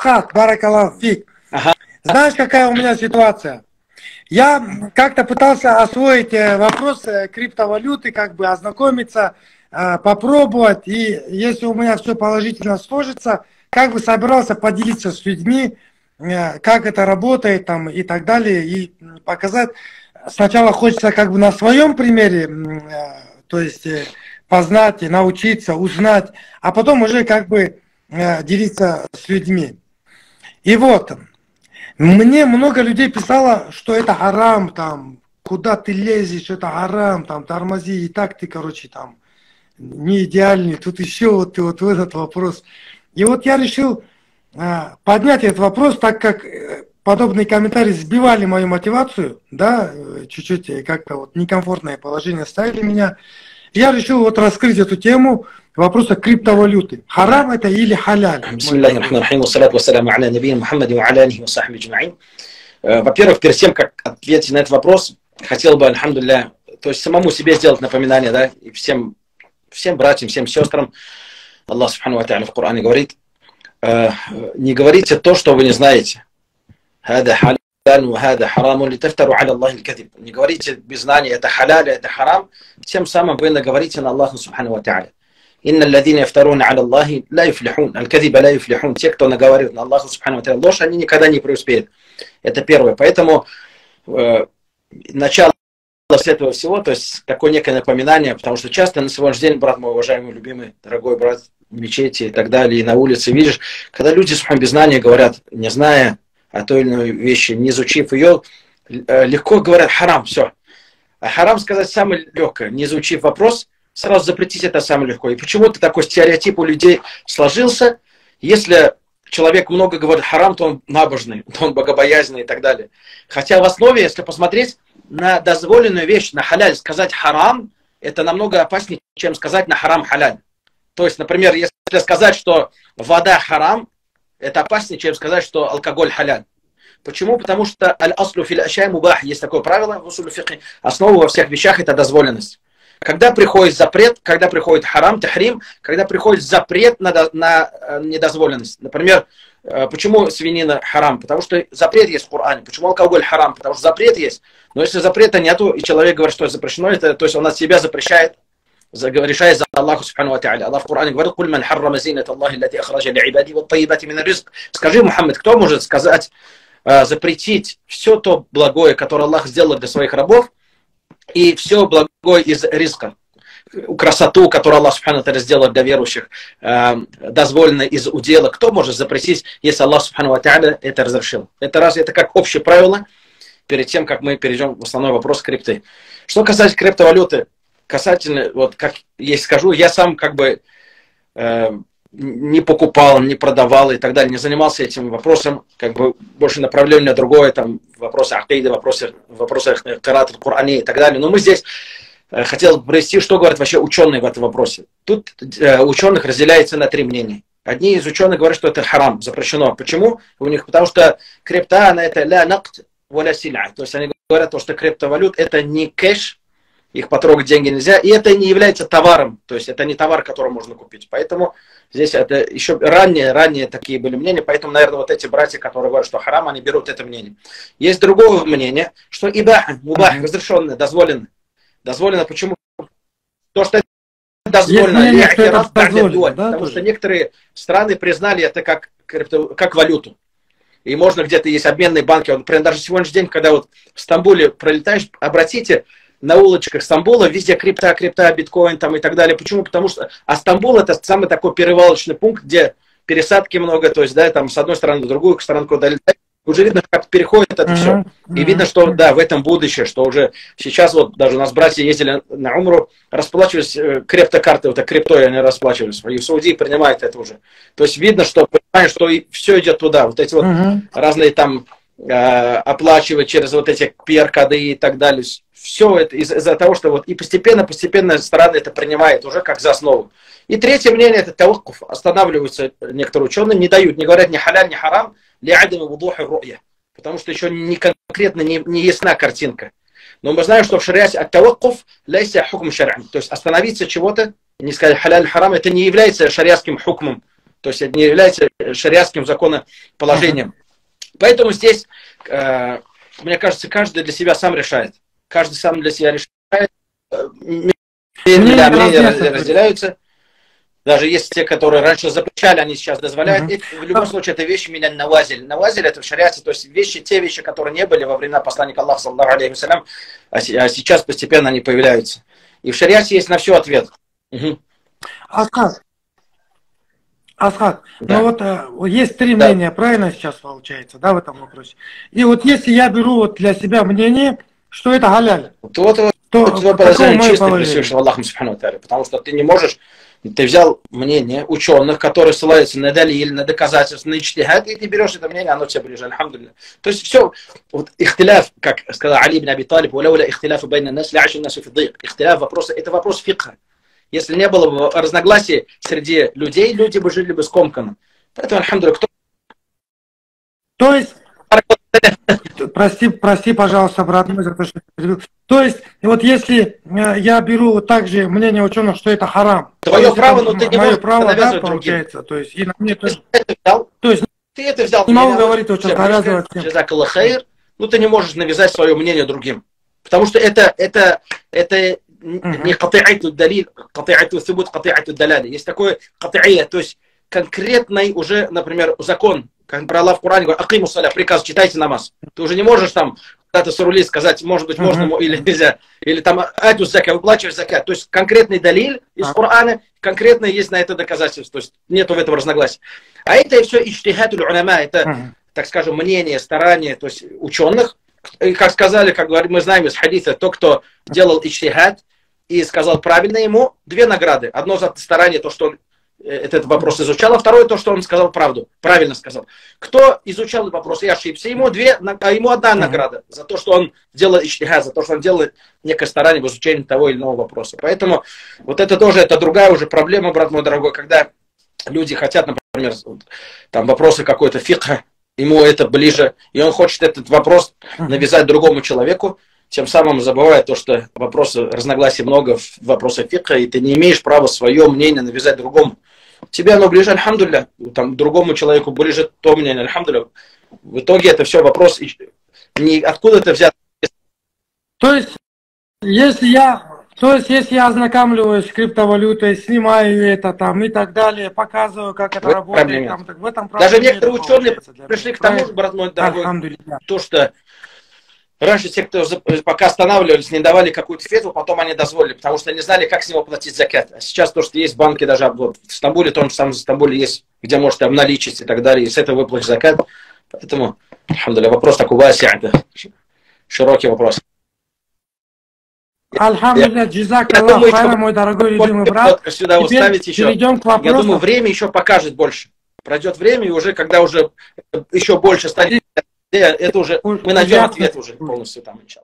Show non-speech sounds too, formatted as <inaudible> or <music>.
Асхат, баракаллах фик. Ага. Знаешь, какая у меня ситуация? Я как-то пытался освоить э, вопрос э, криптовалюты, как бы ознакомиться, э, попробовать. И если у меня все положительно сложится, как бы собирался поделиться с людьми, как это работает там и так далее, и показать. Сначала хочется как бы на своем примере, то есть познать, научиться, узнать, а потом уже как бы делиться с людьми. И вот, мне много людей писало, что это харам, там, куда ты лезешь, это харам, там, тормози, и так ты, короче, там, не идеальный, тут еще вот ты вот в этот вопрос. И вот я решил а, поднять этот вопрос, так как э, подобные комментарии сбивали мою мотивацию, да, э, чуть-чуть э, как-то вот некомфортное положение ставили меня. Я решил вот раскрыть эту тему вопроса криптовалюты. Харам это или халяль? Э, во-первых, перед тем, как ответить на этот вопрос, хотел бы, альхамдулля, то есть самому себе сделать напоминание, да, и всем, всем братьям, всем сестрам, Аллах Субхану Ва в Коране говорит, э, не говорите то, что вы не знаете. وهذا حرام لتفتروا على الله الكذب. Не говорите без знания, это халяль, это харам, тем самым вы наговорите на Аллаха Субхану Ва Инна الذين يفترون على الله لا يفلحون. الكذب لا يفلحون. Те, кто наговаривает на Аллаха Субхану Ва ложь, они никогда не преуспеют. Это первое. Поэтому э, начало с этого всего, то есть такое некое напоминание, потому что часто на сегодняшний день, брат мой уважаемый, любимый, дорогой брат, в мечети и так далее, и на улице видишь, когда люди с без знания говорят, не зная о той или иной вещи, не изучив ее, э, легко говорят харам, все. А харам сказать самое легкое, не изучив вопрос, сразу запретить это самое легко. И почему-то такой стереотип у людей сложился, если человек много говорит харам, то он набожный, <laughs> то он богобоязненный и так далее. Хотя в основе, если посмотреть на дозволенную вещь, на халяль, сказать харам, это намного опаснее, чем сказать на харам халяль. То есть, например, если сказать, что вода харам, это опаснее, чем сказать, что алкоголь халяль. Почему? Потому что аль-аслу фил мубах. Есть такое правило в усулю Основа во всех вещах это дозволенность. Когда приходит запрет, когда приходит харам, тахрим, когда приходит запрет на, на э, недозволенность. Например, э, почему свинина харам? Потому что запрет есть в Коране. Почему алкоголь харам? Потому что запрет есть. Но если запрета нету, и человек говорит, что запрещено, это, то есть он от себя запрещает, решает за Аллаху Субхану Ва Аллах в Коране говорит, «Куль ман харрама зинат Аллахи лати ахраджа ли ибади вот таибати мин ризк». Скажи, Мухаммад, кто может сказать, запретить все то благое, которое Аллах сделал для своих рабов, и все благое из риска. Красоту, которую Аллах Субхану сделал для верующих, э, дозволено из удела. Кто может запретить, если Аллах Субхану это разрешил? Это раз, это как общее правило, перед тем, как мы перейдем в основной вопрос крипты. Что касается криптовалюты, касательно, вот как я скажу, я сам как бы э, не покупал, не продавал и так далее, не занимался этим вопросом, как бы больше направление на другое, там, вопросы акиды, вопросы, вопросы карат, Коране и так далее. Но мы здесь э, хотел провести, что говорят вообще ученые в этом вопросе. Тут э, ученых разделяется на три мнения. Одни из ученых говорят, что это харам, запрещено. Почему? У них, потому что крипта, она это ля накт, воля силя. То есть они говорят, что криптовалют это не кэш, их потрогать деньги нельзя, и это не является товаром, то есть это не товар, который можно купить. Поэтому здесь это еще ранние, ранние такие были мнения, поэтому, наверное, вот эти братья, которые говорят, что харам, они берут это мнение. Есть другое мнение, что ибах, мубах, mm-hmm. разрешенное, дозволено. Дозволено почему? То, что это дозволено, мнение, что это дозволено да, потому тоже? что некоторые страны признали это как, как валюту. И можно где-то есть обменные банки. Он, например, даже сегодняшний день, когда вот в Стамбуле пролетаешь, обратите, на улочках Стамбула, везде крипта, крипта, биткоин там и так далее. Почему? Потому что а Стамбул это самый такой перевалочный пункт, где пересадки много, то есть, да, там с одной стороны в другую сторону куда летать. Уже видно, как переходит это все. И видно, что да, в этом будущее, что уже сейчас вот даже у нас братья ездили на Умру, расплачивались э, криптокарты, вот так криптой они расплачивались. И в Саудии принимают это уже. То есть видно, что понимаешь, что и все идет туда. Вот эти вот uh-huh. разные там э, оплачивать через вот эти QR-коды и так далее все это из- за того, что вот и постепенно-постепенно страны это принимает уже как за основу. И третье мнение, это таваккуф. Останавливаются некоторые ученые, не дают, не говорят ни халяль, ни харам, ли адами вудухи руя. Потому что еще не конкретно, не, не ясна картинка. Но мы знаем, что в шариате от таваккуф ляйся хукм шар'ан. То есть остановиться чего-то, не сказать халяль, харам, это не является шариатским хукмом. То есть это не является шариатским законоположением. Поэтому здесь, э, мне кажется, каждый для себя сам решает. Каждый сам для себя решает. Э, мнения разделяются. Даже есть те, которые раньше запрещали, они сейчас дозволяют. Uh-huh. В любом случае, это вещи меня навазиль. Навазиль это в шариате, то есть вещи, те вещи, которые не были во времена посланника Аллаха, саллаху алейхи а, а сейчас постепенно они появляются. И в шариате есть на все ответ. Угу. Асхат, Асхат, да. ну вот э, есть три да. мнения, правильно сейчас получается, да, в этом вопросе? И вот если я беру вот для себя мнение, что это халяль, то, вот, то, то твое положение чисто перед Аллахом Субхану Потому что ты не можешь ты взял мнение ученых, которые ссылаются на далиль, на доказательства, на ичтихад, и ты берешь это мнение, оно тебе ближе, альхамдулилля. То есть все, вот ихтиляф, как сказал Али ибн Аби Талиб, «Уляуля ихтиляфу байна нас, ляши фиддик». Ихтиляф вопроса, это вопрос фикха. Если не было бы разногласий среди людей, люди бы жили бы скомканно. Поэтому, альхамдулилля, кто... То есть, Прости, прости, пожалуйста, брат мой, за то, что перебил. То есть, вот если э, я беру также мнение ученых, что это харам. Твое право, но ты не можешь право, да, получается. Другим. То есть, и на мне тоже. Это взял, то есть, ты это взял. Не могу говорить, что навязывать. Ну, ты не можешь навязать свое мнение другим. Потому что это, это, это не катиату далиль, катиату субут, катиату даляли. Есть такое катия, то есть конкретный уже, например, закон, как про Аллах в Коране говорит, акиму саля, приказ, читайте намаз. Ты уже не можешь там когда-то сорулить сказать, может быть, можно uh-huh. или нельзя. Или там ату закя, выплачиваешь закят. То есть конкретный далиль из uh-huh. Корана, конкретно есть на это доказательство. То есть нету в этом разногласия. А это все иштихатуль уляма, это, uh-huh. так скажем, мнение, старание, то есть ученых. И как сказали, как говорим, мы знаем из хадиса, то, кто делал иштихат и сказал правильно ему, две награды. Одно за старание, то, что он этот вопрос изучал, а второе то, что он сказал правду, правильно сказал. Кто изучал этот вопрос и ошибся, ему, две, а ему одна награда за то, что он делал ичтиха, за то, что он делает некое старание в изучении того или иного вопроса. Поэтому вот это тоже, это другая уже проблема, брат мой дорогой, когда люди хотят, например, там вопросы какой-то фикха, ему это ближе, и он хочет этот вопрос навязать другому человеку, тем самым забывая то, что вопросы, разногласий много в вопросах фикха, и ты не имеешь права свое мнение навязать другому. Тебе оно ближе, альхамдулля, там, другому человеку ближе то мнение, альхамдулля. В итоге это все вопрос, не откуда это взято. То есть, если я, то есть, если я ознакомливаюсь с криптовалютой, снимаю это там и так далее, показываю, как это в работает, там, так в этом Даже некоторые ученые пришли к тому же, брат мой дорогой, то, что Раньше те, кто пока останавливались, не давали какую-то фетву, потом они дозволили, потому что не знали, как с него платить закят. А сейчас то, что есть банки даже вот, в Стамбуле, том же самом Стамбуле есть, где можете обналичить и так далее, и с этого выплатить закят. Поэтому, вопрос такой Вася, широкий вопрос. Алхамдулилля, джизак Аллах, мой дорогой любимый брат. Сюда уставить еще. Перейдем к вопросу. Я думаю, время еще покажет больше. Пройдет время, и уже, когда уже еще больше станет это уже, мы найдем ответ уже полностью там, иншаллах.